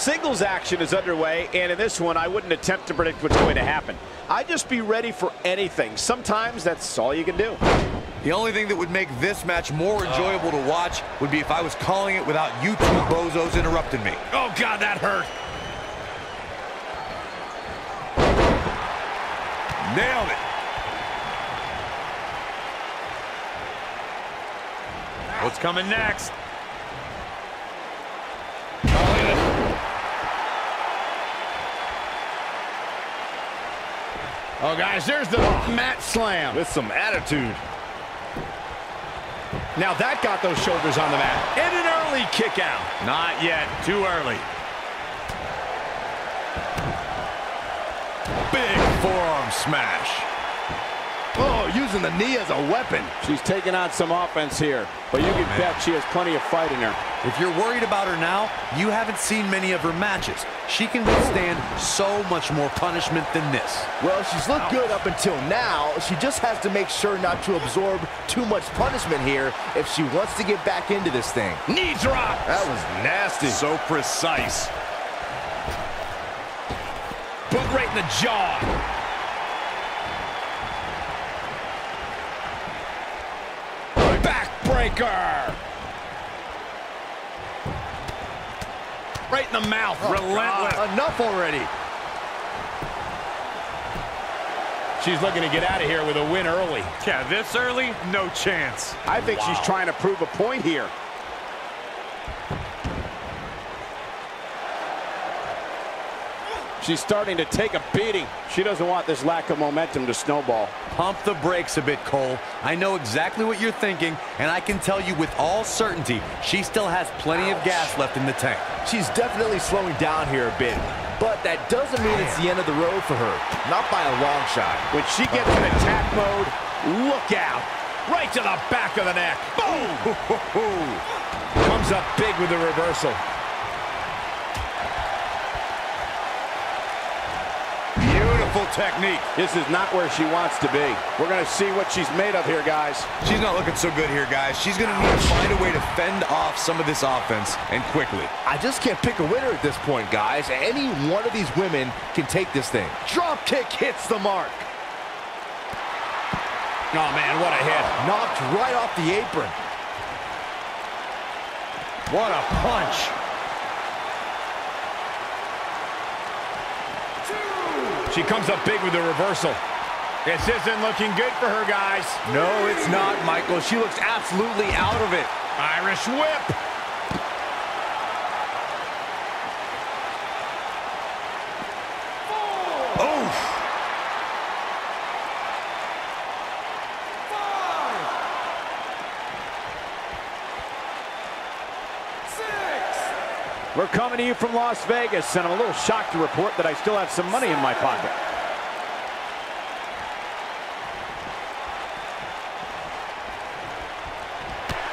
Singles action is underway, and in this one, I wouldn't attempt to predict what's going to happen. I'd just be ready for anything. Sometimes that's all you can do. The only thing that would make this match more oh. enjoyable to watch would be if I was calling it without you two bozos interrupting me. Oh, God, that hurt. Nailed it. What's coming next? Oh, guys, there's the mat slam. With some attitude. Now that got those shoulders on the mat. And an early kick out. Not yet. Too early. Big forearm smash. Oh, using the knee as a weapon. She's taking on some offense here, but you can bet she has plenty of fight in her. If you're worried about her now, you haven't seen many of her matches. She can withstand so much more punishment than this. Well, she's looked good up until now. She just has to make sure not to absorb too much punishment here if she wants to get back into this thing. Knee drop. That was nasty. So precise. Boot right in the jaw. Backbreaker. Right in the mouth. Oh, Relentless. God, enough already. She's looking to get out of here with a win early. Yeah, this early, no chance. I think she's trying to prove a point here. She's starting to take a beating. She doesn't want this lack of momentum to snowball. Pump the brakes a bit, Cole. I know exactly what you're thinking, and I can tell you with all certainty, she still has plenty of gas left in the tank. She's definitely slowing down here a bit, but that doesn't mean it's the end of the road for her. Not by a long shot. When she gets in attack mode, look out. Right to the back of the neck. Boom! Comes up big with the reversal. Technique. This is not where she wants to be. We're going to see what she's made of here, guys. She's not looking so good here, guys. She's going to need to find a way to fend off some of this offense, and quickly. I just can't pick a winner at this point, guys. Any one of these women can take this thing. Drop kick hits the mark. Oh, man, what a hit. Knocked right off the apron. What a punch. She comes up big with the reversal. This isn't looking good for her, guys. No, it's not, Michael. She looks absolutely out of it. Irish whip. Oof. We're coming to you from Las Vegas, and I'm a little shocked to report that I still have some money in my pocket.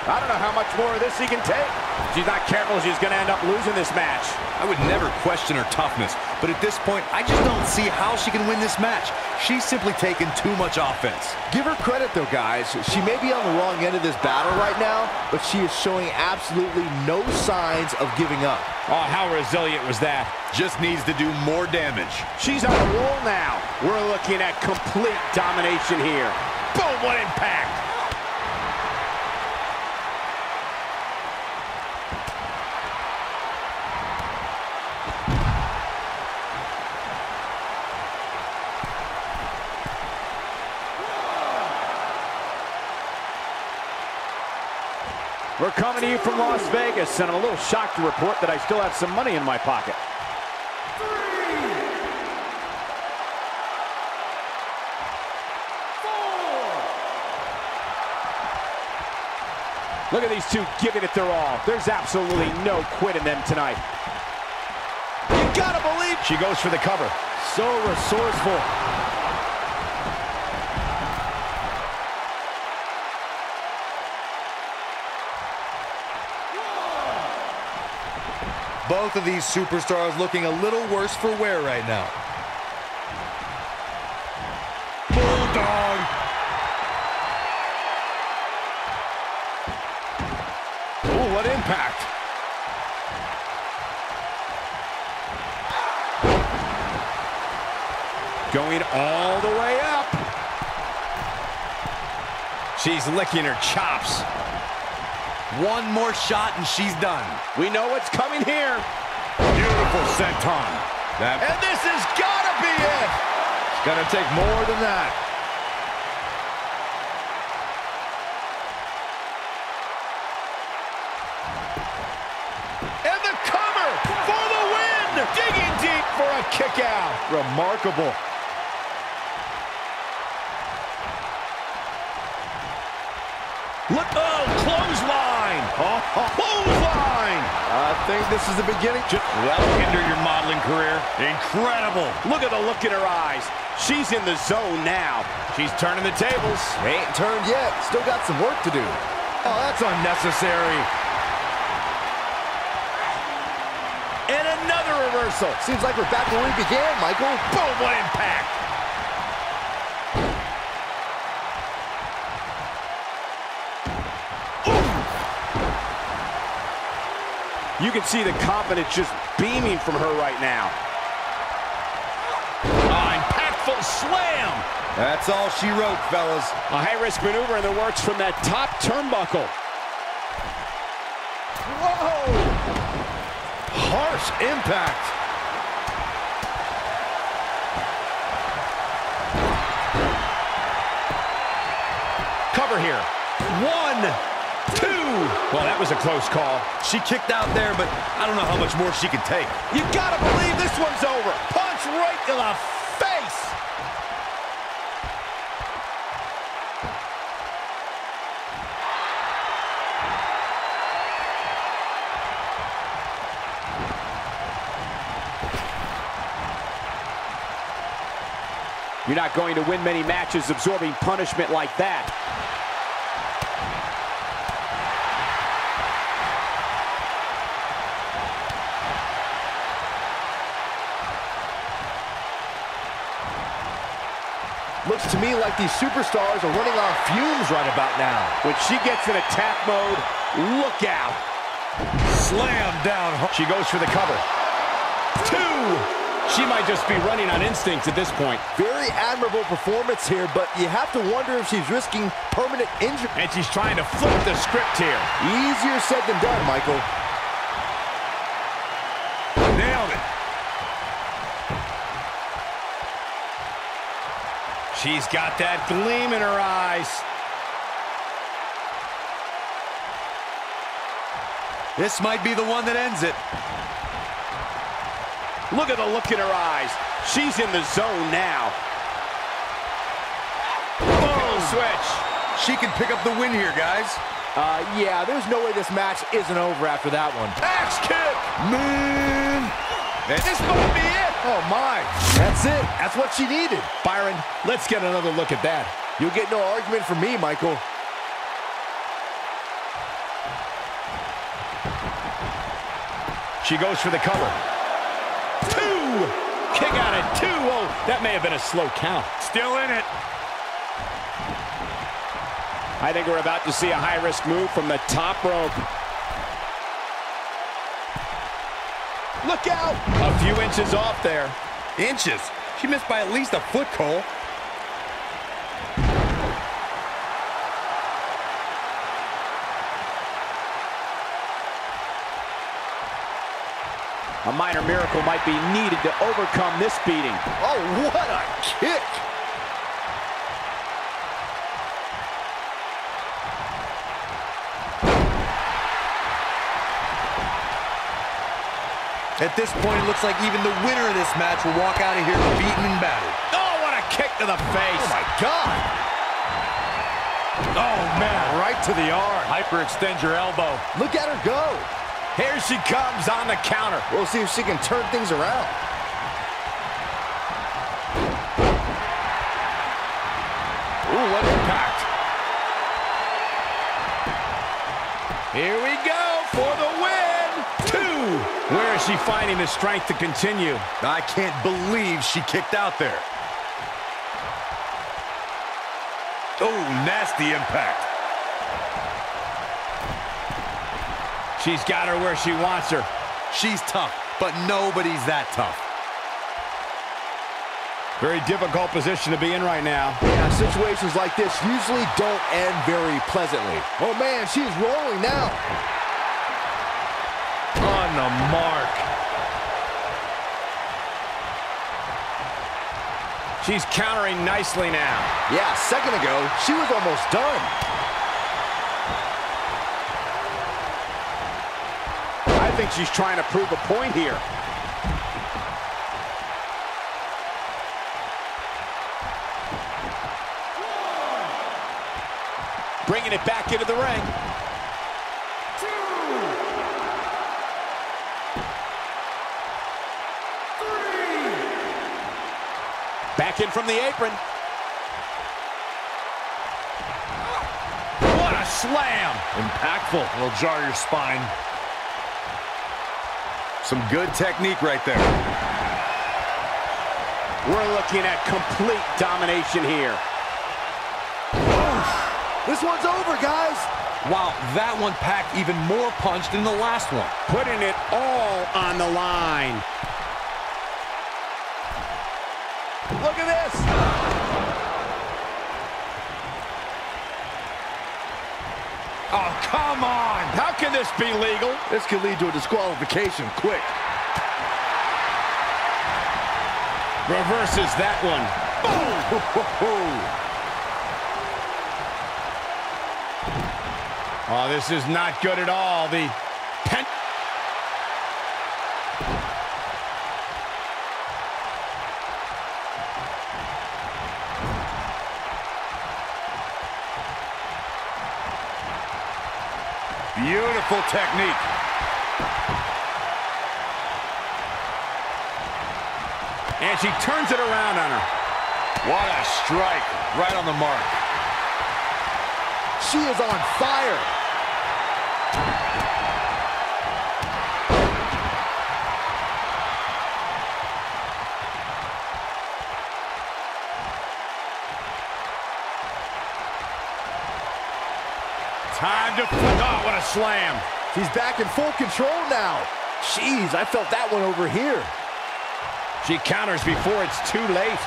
I don't know how much more of this he can take. If she's not careful, she's going to end up losing this match. I would never question her toughness, but at this point, I just don't see how she can win this match. She's simply taken too much offense. Give her credit, though, guys. She may be on the wrong end of this battle right now, but she is showing absolutely no signs of giving up. Oh, how resilient was that? Just needs to do more damage. She's on a roll now. We're looking at complete domination here. Boom, what impact. coming to you from Las Vegas, and I'm a little shocked to report that I still have some money in my pocket. Look at these two giving it their all. There's absolutely no quit in them tonight. You gotta believe. She goes for the cover. So resourceful. Both of these superstars looking a little worse for wear right now. Bulldog. Ooh, what impact. Going all the way up. She's licking her chops. One more shot and she's done. we know what's coming here. Beautiful senton. That And this has got to be it. It's gonna take more than that. And the cover for the win. Digging deep for a kick out. Remarkable. Look, oh, clothesline. Oh, clothesline. I think this is the beginning. Just, that'll hinder your modeling career. Incredible. Look at the look in her eyes. She's in the zone now. She's turning the tables. They ain't turned yet. Still got some work to do. Oh, that's unnecessary. And another reversal. Seems like we're back where we began, Michael. Boom, what impact. You can see the confidence just beaming from her right now. Oh, impactful slam. That's all she wrote, fellas. A high-risk maneuver in the works from that top turnbuckle. Whoa! Harsh impact. Cover here. One, two. Well, that was a close call. She kicked out there, but I don't know how much more she can take. You gotta believe this one's over. Punch right to the face. You're not going to win many matches absorbing punishment like that. Looks to me like these superstars are running on fumes right about now. When she gets in attack mode, look out. Slam down. She goes for the cover. Two. She might just be running on instincts at this point. Very admirable performance here, but you have to wonder if she's risking permanent injury. And she's trying to flip the script here. Easier said than done, Michael. She's got that gleam in her eyes. This might be the one that ends it. Look at the look in her eyes. She's in the zone now. Boom. Switch. She can pick up the win here, guys. Uh, yeah, there's no way this match isn't over after that one. Axe kick. Man! This might be it. Oh, my. That's it. That's what she needed. Byron, let's get another look at that. You'll get no argument from me, Michael. She goes for the cover. Two. Kick out at two. Oh, that may have been a slow count. Still in it. I think we're about to see a high-risk move from the top rope. Look out! A few inches off there. Inches. She missed by at least a foot, Cole. A minor miracle might be needed to overcome this beating. Oh, what a kick! At this point, it looks like even the winner of this match will walk out of here beaten and battered. Oh, what a kick to the face. Oh, my God! Oh, man. Right to the arm. Hyperextend your elbow. Look at her go. Here she comes on the counter. We'll see if she can turn things around. Ooh, what impact. Here we go for the win. Two. Where is she finding the strength to continue? I can't believe she kicked out there. Oh, nasty impact. She's got her where she wants her. She's tough, but nobody's that tough. Very difficult position to be in right now. Yeah, situations like this usually don't end very pleasantly. Oh man, she's rolling now. On the mark. She's countering nicely now. Yeah, a second ago, she was almost done. I think she's trying to prove a point here. Bringing it back into the ring. Back from the apron. What a slam! Impactful. It'll jar your spine. Some good technique right there. We're looking at complete domination here. This one's over, guys. Wow, that one packed even more punch than the last one. Putting it all on the line. Look at this. Oh, come on! How can this be legal? This could lead to a disqualification quick. Reverses that one. Oh, this is not good at all. The Beautiful technique. And she turns it around on her. What a strike. Right on the mark. She is on fire. Time to... what a slam. She's back in full control now. Jeez, I felt that one over here. She counters before it's too late.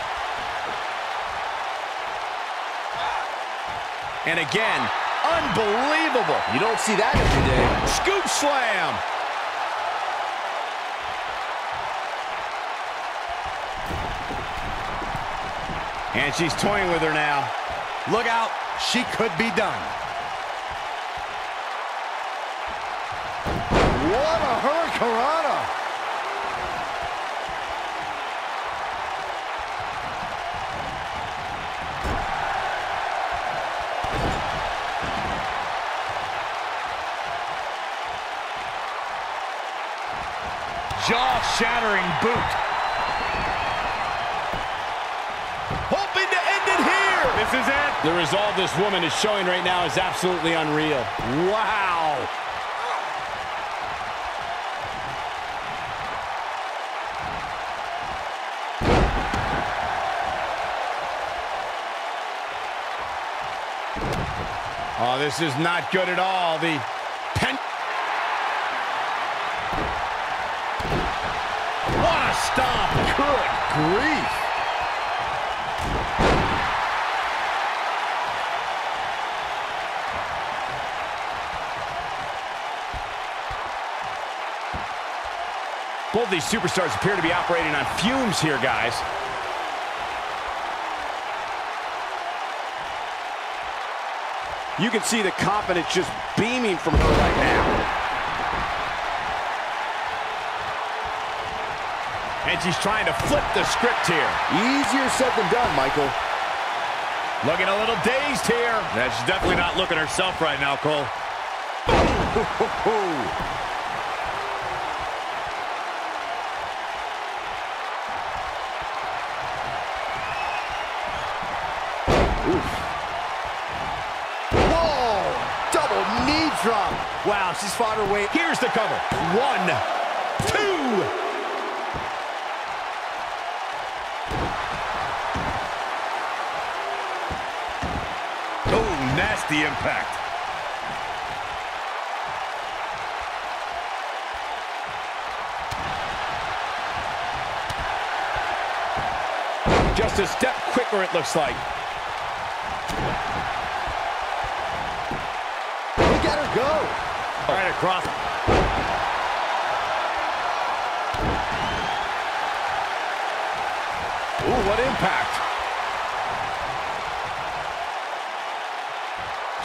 And again, unbelievable. You don't see that every day. Scoop slam. And she's toying with her now. Look out. She could be done. What a hurricanrana. Jaw-shattering boot. Hoping to end it here. This is it. The resolve this woman is showing right now is absolutely unreal. Wow. Oh, this is not good at all. The pen. What a stomp. Good grief. Both these superstars appear to be operating on fumes here, guys. You can see the confidence just beaming from her right now. And she's trying to flip the script here. Easier said than done, Michael. Looking a little dazed here. Yeah, she's definitely not looking herself right now, Cole. Wow, she's fought her way. Here's the cover. One, two. Oh, nasty impact. Just a step quicker, it looks like. Look at her go. Right across. Ooh, what impact.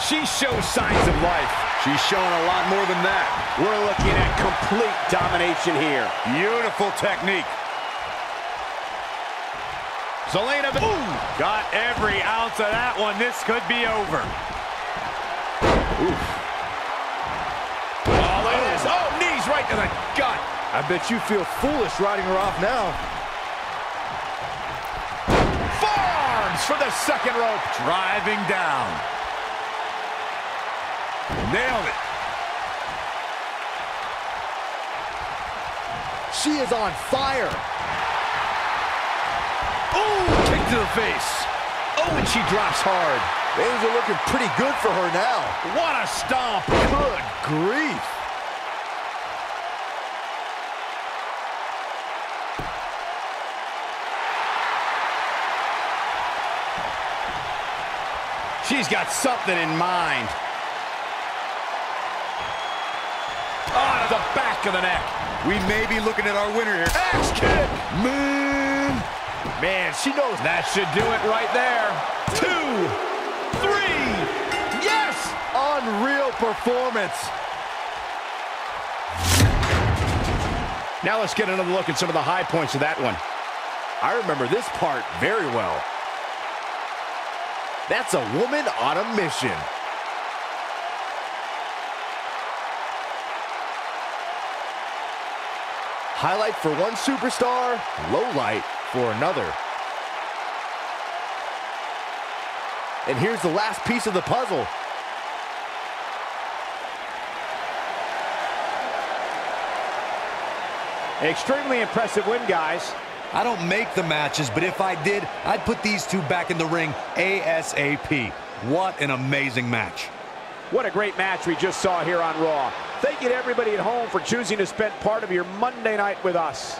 She shows signs of life. She's showing a lot more than that. We're looking at complete domination here. Beautiful technique. Zelina, ooh, Got every ounce of that one. This could be over. oh, look at this. Oh, knees right to the gut. I bet you feel foolish riding her off now. Forearms for the second rope. Driving down. Nailed it. She is on fire. Ooh, kick to the face. Oh, and she drops hard. Things are looking pretty good for her now. What a stomp. Good grief. She's got something in mind. On to the back of the neck. We may be looking at our winner here. Axe kick. Man. Man, she knows That should do it right there. Two, three, yes! unreal performance. Now let's get another look at some of the high points of that one. I remember this part very well. That's a woman on a mission. Highlight for one superstar, low light for another. And here's the last piece of the puzzle. Extremely impressive win, guys. I don't make the matches, but if I did, I'd put these two back in the ring ASAP. What an amazing match. What a great match we just saw here on Raw. Thank you to everybody at home for choosing to spend part of your Monday night with us.